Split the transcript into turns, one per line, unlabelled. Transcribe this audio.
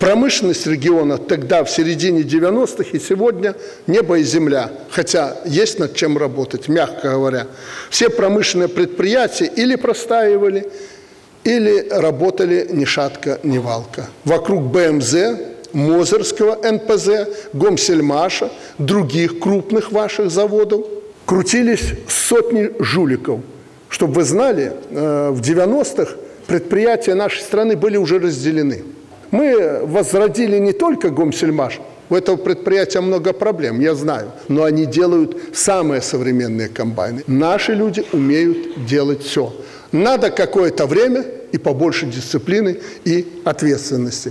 Промышленность региона тогда, в середине 90-х и сегодня небо и земля. Хотя есть над чем работать, мягко говоря. Все промышленные предприятия или простаивали, или работали ни шатка, ни валка. Вокруг БМЗ, Мозырского НПЗ, Гомсельмаша, других крупных ваших заводов крутились сотни жуликов. Чтобы вы знали, э, в 90-х предприятия нашей страны были уже разделены. Мы возродили не только Гомсельмаш, у этого предприятия много проблем, я знаю, но они делают самые современные комбайны. Наши люди умеют делать все. Надо какое-то время и побольше дисциплины и ответственности.